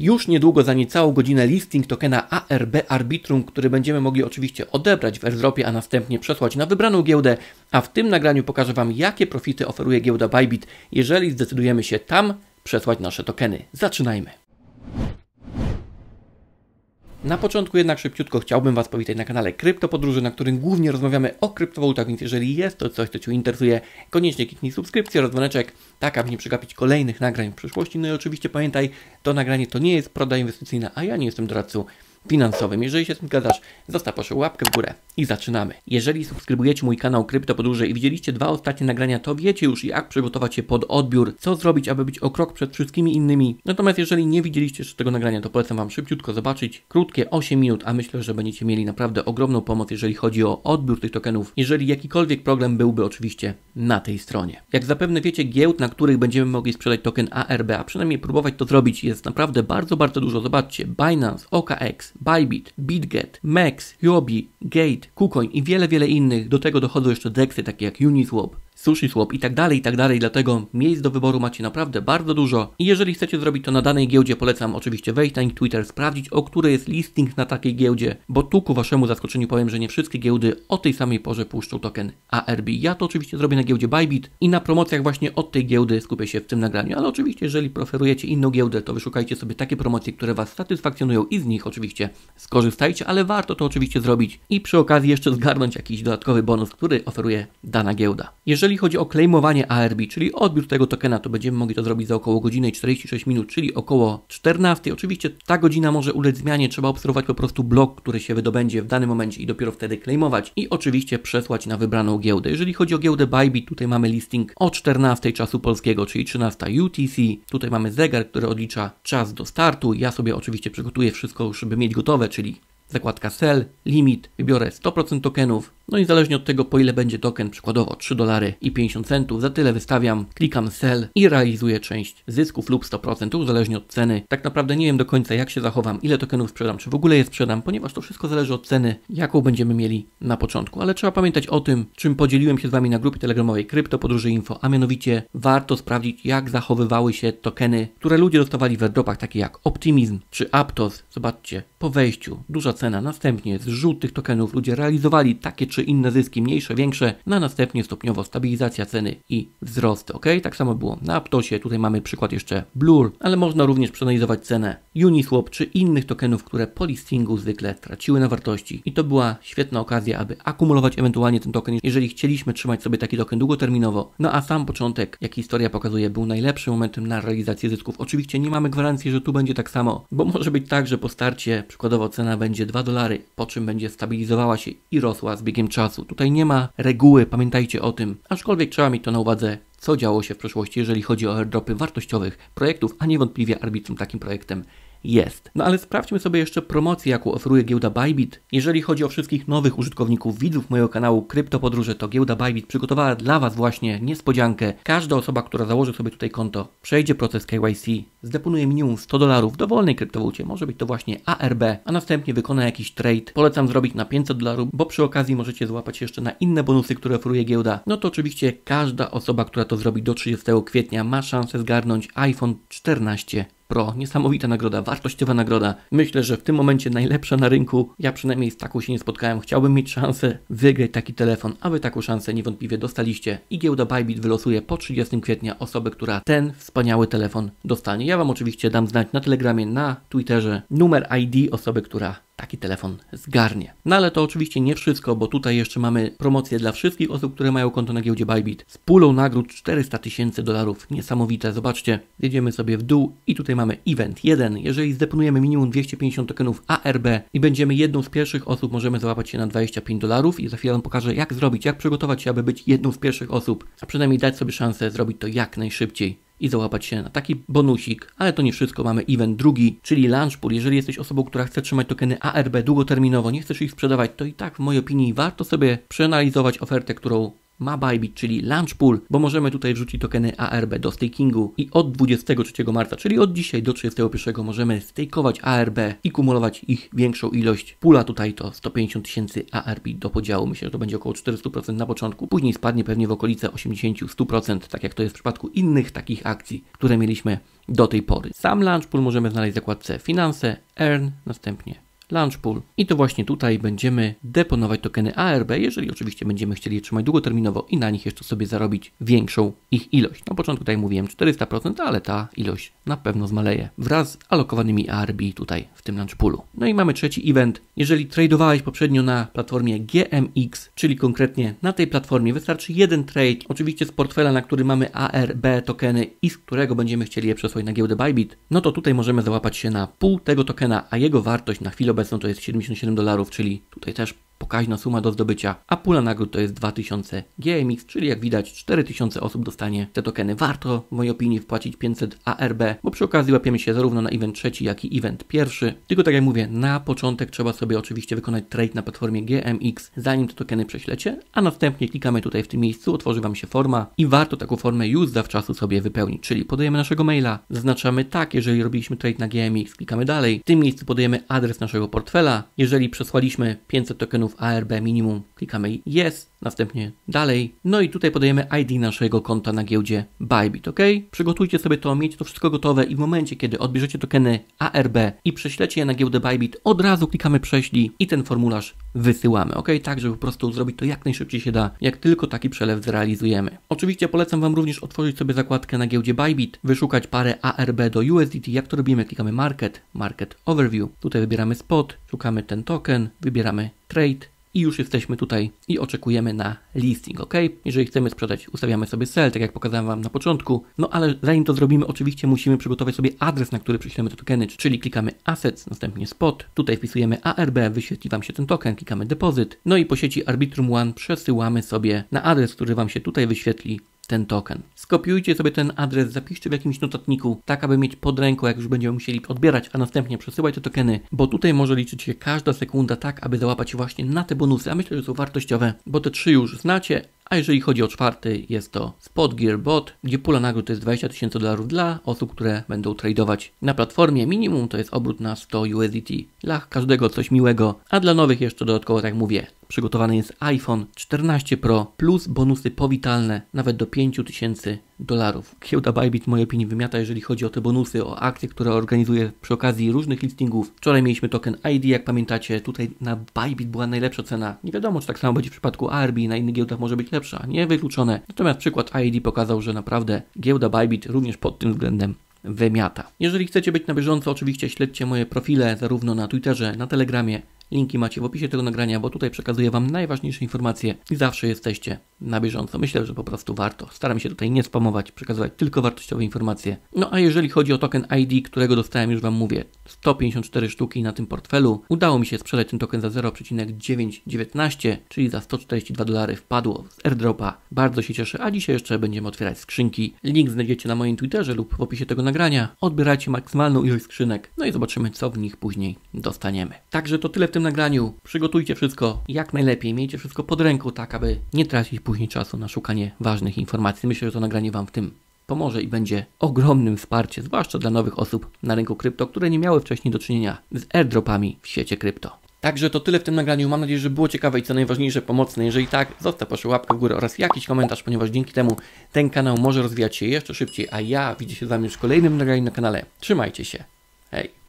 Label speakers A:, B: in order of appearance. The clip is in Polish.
A: już niedługo za niecałą godzinę listing tokena ARB Arbitrum, który będziemy mogli oczywiście odebrać w airdropie, a następnie przesłać na wybraną giełdę, a w tym nagraniu pokażę Wam, jakie profity oferuje giełda Bybit, jeżeli zdecydujemy się tam przesłać nasze tokeny. Zaczynajmy. Na początku jednak szybciutko chciałbym Was powitać na kanale Kryptopodróży, na którym głównie rozmawiamy o kryptowalutach, więc jeżeli jest to coś, co Cię interesuje, koniecznie kliknij subskrypcję oraz dzwoneczek, tak aby nie przegapić kolejnych nagrań w przyszłości. No i oczywiście pamiętaj, to nagranie to nie jest proda inwestycyjna, a ja nie jestem doradcą finansowym. Jeżeli się z tym zgadzasz, zostaw proszę łapkę w górę i zaczynamy. Jeżeli subskrybujecie mój kanał Krypto Podróże i widzieliście dwa ostatnie nagrania, to wiecie już jak przygotować się pod odbiór, co zrobić, aby być o krok przed wszystkimi innymi. Natomiast jeżeli nie widzieliście jeszcze tego nagrania, to polecam Wam szybciutko zobaczyć. Krótkie 8 minut, a myślę, że będziecie mieli naprawdę ogromną pomoc, jeżeli chodzi o odbiór tych tokenów. Jeżeli jakikolwiek problem byłby oczywiście na tej stronie. Jak zapewne wiecie, giełd, na których będziemy mogli sprzedać token ARB, a przynajmniej próbować to zrobić, jest naprawdę bardzo, bardzo dużo. Zobaczcie, Binance, OKX, Bybit, BitGet, Max, Huobi, Gate, KuCoin i wiele, wiele innych. Do tego dochodzą jeszcze DEXy takie jak Uniswap, SushiSwap i tak dalej, i tak dalej. Dlatego miejsc do wyboru macie naprawdę bardzo dużo. I jeżeli chcecie zrobić to na danej giełdzie, polecam oczywiście wejść na ich Twitter, sprawdzić o który jest listing na takiej giełdzie, bo tu ku waszemu zaskoczeniu powiem, że nie wszystkie giełdy o tej samej porze puszczą token ARB. Ja to oczywiście zrobię na giełdzie Bybit i na promocjach właśnie od tej giełdy skupię się w tym nagraniu, ale oczywiście jeżeli preferujecie inną giełdę, to wyszukajcie sobie takie promocje, które was satysfakcjonują i z nich oczywiście skorzystajcie, ale warto to oczywiście zrobić i przy okazji jeszcze zgarnąć jakiś dodatkowy bonus, który oferuje dana giełda. Jeżeli chodzi o claimowanie ARB, czyli odbiór tego tokena, to będziemy mogli to zrobić za około godziny i 46 minut, czyli około 14. Oczywiście ta godzina może ulec zmianie, trzeba obserwować po prostu blok, który się wydobędzie w danym momencie i dopiero wtedy claimować i oczywiście przesłać na wybraną giełdę. Jeżeli chodzi o giełdę Bybit, tutaj mamy listing o 14 czasu polskiego, czyli 13 UTC. Tutaj mamy zegar, który odlicza czas do startu. Ja sobie oczywiście przygotuję wszystko, żeby mieć gotowe, czyli zakładka sell, limit, wybiorę 100% tokenów, no i zależnie od tego, po ile będzie token, przykładowo 3 dolary i 50 centów, za tyle wystawiam, klikam sell i realizuję część zysków lub 100%, to zależnie od ceny. Tak naprawdę nie wiem do końca, jak się zachowam, ile tokenów sprzedam, czy w ogóle je sprzedam, ponieważ to wszystko zależy od ceny, jaką będziemy mieli na początku. Ale trzeba pamiętać o tym, czym podzieliłem się z Wami na grupie telegramowej Krypto Podróży Info, a mianowicie warto sprawdzić, jak zachowywały się tokeny, które ludzie dostawali w airdropach, takie jak Optimism czy Aptos. Zobaczcie, po wejściu duża cena, następnie zrzut tych tokenów ludzie realizowali takie czy inne zyski, mniejsze, większe, na następnie stopniowo stabilizacja ceny i wzrost, ok? Tak samo było na Aptosie, tutaj mamy przykład jeszcze Blur, ale można również przeanalizować cenę Uniswap czy innych tokenów, które po listingu zwykle traciły na wartości i to była świetna okazja, aby akumulować ewentualnie ten token, jeżeli chcieliśmy trzymać sobie taki token długoterminowo. No a sam początek, jak historia pokazuje, był najlepszym momentem na realizację zysków. Oczywiście nie mamy gwarancji, że tu będzie tak samo, bo może być tak, że po starcie przykładowo cena będzie 2 dolary, po czym będzie stabilizowała się i rosła z biegiem czasu. Tutaj nie ma reguły, pamiętajcie o tym, aczkolwiek trzeba mieć to na uwadze, co działo się w przeszłości, jeżeli chodzi o airdropy wartościowych projektów, a niewątpliwie arbitrum takim projektem jest. No ale sprawdźmy sobie jeszcze promocję, jaką oferuje giełda Bybit. Jeżeli chodzi o wszystkich nowych użytkowników, widzów mojego kanału Kryptopodróże, to giełda Bybit przygotowała dla Was właśnie niespodziankę. Każda osoba, która założy sobie tutaj konto, przejdzie proces KYC, zdeponuje minimum 100 dolarów w dowolnej kryptowalucie, może być to właśnie ARB, a następnie wykona jakiś trade. Polecam zrobić na 500 dolarów, bo przy okazji możecie złapać jeszcze na inne bonusy, które oferuje giełda. No to oczywiście każda osoba, która to zrobi do 30 kwietnia ma szansę zgarnąć iPhone 14 Pro. Niesamowita nagroda, wartościowa nagroda. Myślę, że w tym momencie najlepsza na rynku. Ja przynajmniej z taką się nie spotkałem. Chciałbym mieć szansę wygrać taki telefon, a wy taką szansę niewątpliwie dostaliście. I giełda Bybit wylosuje po 30 kwietnia osobę, która ten wspaniały telefon dostanie. Ja Wam oczywiście dam znać na Telegramie, na Twitterze numer ID osoby, która taki telefon zgarnie. No ale to oczywiście nie wszystko, bo tutaj jeszcze mamy promocję dla wszystkich osób, które mają konto na giełdzie Bybit z pulą nagród 400 tysięcy dolarów. Niesamowite, zobaczcie. Jedziemy sobie w dół i tutaj mamy event 1. Jeżeli zdeponujemy minimum 250 tokenów ARB i będziemy jedną z pierwszych osób, możemy załapać się na 25 dolarów i za chwilę Wam pokażę jak zrobić, jak przygotować się, aby być jedną z pierwszych osób, a przynajmniej dać sobie szansę zrobić to jak najszybciej i załapać się na taki bonusik, ale to nie wszystko. Mamy event drugi, czyli Launch Pool. Jeżeli jesteś osobą, która chce trzymać tokeny ARB długoterminowo, nie chcesz ich sprzedawać, to i tak w mojej opinii warto sobie przeanalizować ofertę, którą ma Bybit, czyli Launch Pool, bo możemy tutaj wrzucić tokeny ARB do stakingu i od 23 marca, czyli od dzisiaj do 31 możemy stakeować ARB i kumulować ich większą ilość. Pula tutaj to 150 tysięcy ARB do podziału. Myślę, że to będzie około 400% na początku. Później spadnie pewnie w okolice 80-100%, tak jak to jest w przypadku innych takich akcji, które mieliśmy do tej pory. Sam Launch Pool możemy znaleźć w zakładce Finanse, Earn, następnie Launch Pool i to właśnie tutaj będziemy deponować tokeny ARB, jeżeli oczywiście będziemy chcieli je trzymać długoterminowo i na nich jeszcze sobie zarobić większą ich ilość. Na początku tutaj mówiłem 400%, ale ta ilość na pewno zmaleje wraz z alokowanymi ARB tutaj w tym Launch Poolu. No i mamy trzeci event. Jeżeli tradowałeś poprzednio na platformie GMX, czyli konkretnie na tej platformie wystarczy jeden trade, oczywiście z portfela, na który mamy ARB tokeny i z którego będziemy chcieli je przesłać na giełdę Bybit, no to tutaj możemy załapać się na pół tego tokena, a jego wartość na chwilę obecną to jest 77 dolarów, czyli tutaj też pokaźna suma do zdobycia, a pula nagród to jest 2000 GMX, czyli jak widać 4000 osób dostanie te tokeny. Warto w mojej opinii wpłacić 500 ARB, bo przy okazji łapiemy się zarówno na event trzeci, jak i event pierwszy. Tylko tak jak mówię, na początek trzeba sobie oczywiście wykonać trade na platformie GMX, zanim te tokeny prześlecie, a następnie klikamy tutaj w tym miejscu, otworzy Wam się forma i warto taką formę już zawczasu sobie wypełnić, czyli podajemy naszego maila, zaznaczamy tak, jeżeli robiliśmy trade na GMX, klikamy dalej, w tym miejscu podajemy adres naszego portfela, jeżeli przesłaliśmy 500 tokenów ARB minimum, klikamy Yes, następnie dalej. No i tutaj podajemy ID naszego konta na giełdzie Bybit, ok? Przygotujcie sobie to, mieć to wszystko gotowe i w momencie, kiedy odbierzecie tokeny ARB i prześlecie je na giełdę Bybit, od razu klikamy prześlij i ten formularz wysyłamy, ok? Tak, żeby po prostu zrobić to jak najszybciej się da, jak tylko taki przelew zrealizujemy. Oczywiście polecam Wam również otworzyć sobie zakładkę na giełdzie Bybit, wyszukać parę ARB do USDT, jak to robimy, klikamy Market, Market Overview, tutaj wybieramy Spot, szukamy ten token, wybieramy Trade, i już jesteśmy tutaj i oczekujemy na listing, ok? Jeżeli chcemy sprzedać, ustawiamy sobie sell, tak jak pokazałem Wam na początku. No ale zanim to zrobimy, oczywiście musimy przygotować sobie adres, na który przyślemy te tokeny, czyli klikamy Assets, następnie Spot, tutaj wpisujemy ARB, wyświetli Wam się ten token, klikamy Deposit, no i po sieci Arbitrum One przesyłamy sobie na adres, który Wam się tutaj wyświetli ten token. Skopiujcie sobie ten adres, zapiszcie w jakimś notatniku, tak aby mieć pod ręką, jak już będziemy musieli odbierać, a następnie przesyłać te tokeny, bo tutaj może liczyć się każda sekunda tak, aby załapać właśnie na te bonusy, a myślę, że są wartościowe, bo te trzy już znacie, a jeżeli chodzi o czwarty, jest to Spot Gear Bot, gdzie pula nagród to jest 20 tysięcy dolarów dla osób, które będą tradować na platformie. Minimum to jest obrót na 100 USDT. Dla każdego coś miłego, a dla nowych jeszcze dodatkowo, tak jak mówię, przygotowany jest iPhone 14 Pro plus bonusy powitalne nawet do 5000 dolarów. Giełda Bybit w mojej opinii wymiata, jeżeli chodzi o te bonusy, o akcje, które organizuje przy okazji różnych listingów. Wczoraj mieliśmy token ID, jak pamiętacie, tutaj na Bybit była najlepsza cena. Nie wiadomo, czy tak samo będzie w przypadku ARB, na innych giełdach może być lepsza, nie wykluczone. Natomiast przykład ID pokazał, że naprawdę giełda Bybit również pod tym względem wymiata. Jeżeli chcecie być na bieżąco, oczywiście śledźcie moje profile zarówno na Twitterze, na Telegramie, Linki macie w opisie tego nagrania, bo tutaj przekazuję Wam najważniejsze informacje i zawsze jesteście na bieżąco. Myślę, że po prostu warto. Staram się tutaj nie spamować, przekazywać tylko wartościowe informacje. No a jeżeli chodzi o token ID, którego dostałem, już Wam mówię, 154 sztuki na tym portfelu, udało mi się sprzedać ten token za 0,919, czyli za 142 dolary wpadło z airdropa. Bardzo się cieszę, a dzisiaj jeszcze będziemy otwierać skrzynki. Link znajdziecie na moim Twitterze lub w opisie tego nagrania. Odbierajcie maksymalną ilość skrzynek, no i zobaczymy, co w nich później dostaniemy. Także to tyle w tym nagraniu przygotujcie wszystko jak najlepiej, miejcie wszystko pod ręką, tak aby nie tracić później czasu na szukanie ważnych informacji. Myślę, że to nagranie Wam w tym pomoże i będzie ogromnym wsparciem, zwłaszcza dla nowych osób na rynku krypto, które nie miały wcześniej do czynienia z airdropami w świecie krypto. Także to tyle w tym nagraniu. Mam nadzieję, że było ciekawe i co najważniejsze pomocne. Jeżeli tak, zostaw proszę łapkę w górę oraz jakiś komentarz, ponieważ dzięki temu ten kanał może rozwijać się jeszcze szybciej, a ja widzę się z Wami już w kolejnym nagraniu na kanale. Trzymajcie się. Hej!